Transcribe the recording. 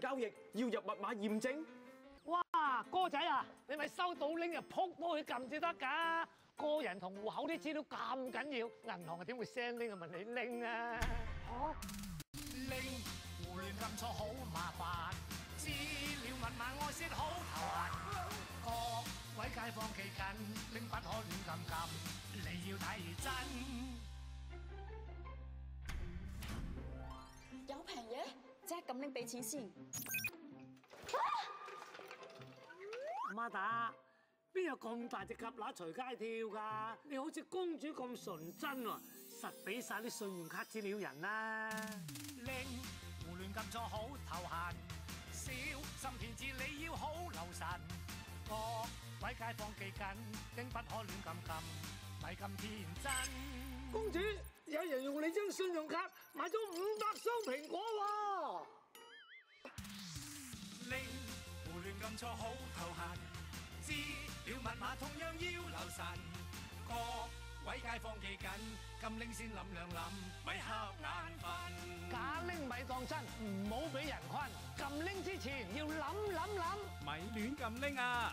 交易要入密码验证？哇，哥仔啊，你咪收到拎就撲到去揿至得㗎。个人同户口啲资料咁紧要，银行又點會 send 拎啊问你拎啊？拎胡亂撳錯好麻煩，資料密碼愛惜好頭痕。各位街坊企緊，拎不可亂撳撳，你要睇真。拎俾錢先。孖打，邊有咁大隻蛤乸隨街跳㗎？你好似公主咁純真喎，實俾晒啲信用卡資料人啦。拎胡亂撳錯好頭痕，小心填字你要好留神。各位街坊記緊，拎不可亂撳撳，咪咁天真。公主，有人用你張信用卡買咗五百箱蘋果喎！拎胡亂撳錯好頭痕，資料密碼同樣要留神。各位街坊記緊，咁拎先諗兩諗，咪瞌眼瞓。假拎咪當真，唔好俾人困。撳拎之前要諗諗諗。咪亂咁拎啊！